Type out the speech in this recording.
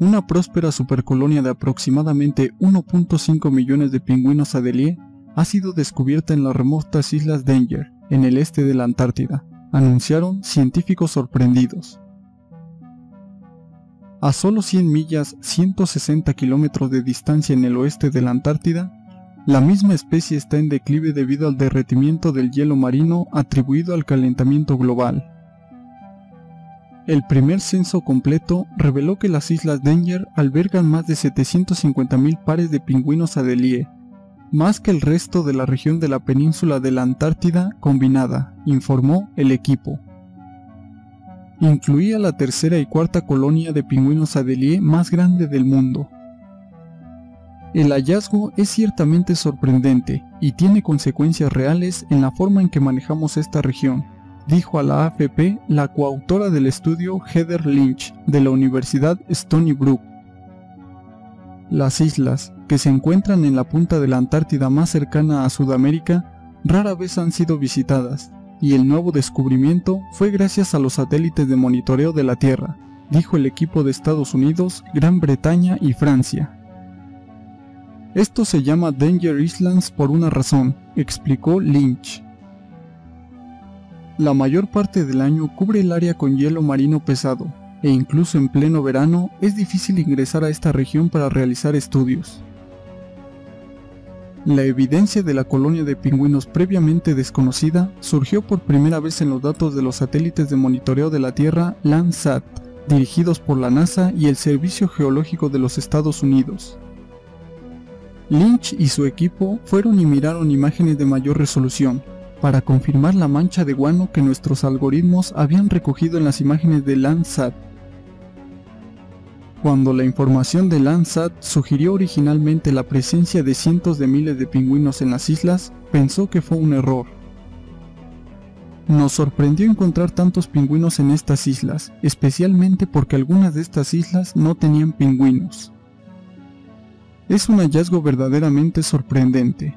una próspera supercolonia de aproximadamente 1.5 millones de pingüinos adelie ha sido descubierta en las remotas islas Danger, en el este de la Antártida, anunciaron científicos sorprendidos. A solo 100 millas, 160 kilómetros de distancia en el oeste de la Antártida, la misma especie está en declive debido al derretimiento del hielo marino atribuido al calentamiento global. El primer censo completo reveló que las islas Danger albergan más de 750.000 pares de pingüinos adelie, más que el resto de la región de la península de la Antártida combinada, informó el equipo incluía la tercera y cuarta colonia de pingüinos adelie más grande del mundo. El hallazgo es ciertamente sorprendente y tiene consecuencias reales en la forma en que manejamos esta región, dijo a la AFP la coautora del estudio Heather Lynch de la Universidad Stony Brook. Las islas, que se encuentran en la punta de la Antártida más cercana a Sudamérica, rara vez han sido visitadas, y el nuevo descubrimiento fue gracias a los satélites de monitoreo de la Tierra, dijo el equipo de Estados Unidos, Gran Bretaña y Francia. Esto se llama Danger Islands por una razón, explicó Lynch. La mayor parte del año cubre el área con hielo marino pesado, e incluso en pleno verano es difícil ingresar a esta región para realizar estudios. La evidencia de la colonia de pingüinos previamente desconocida surgió por primera vez en los datos de los satélites de monitoreo de la Tierra Landsat, dirigidos por la NASA y el Servicio Geológico de los Estados Unidos. Lynch y su equipo fueron y miraron imágenes de mayor resolución, para confirmar la mancha de guano que nuestros algoritmos habían recogido en las imágenes de Landsat cuando la información de Landsat sugirió originalmente la presencia de cientos de miles de pingüinos en las islas, pensó que fue un error. Nos sorprendió encontrar tantos pingüinos en estas islas, especialmente porque algunas de estas islas no tenían pingüinos. Es un hallazgo verdaderamente sorprendente.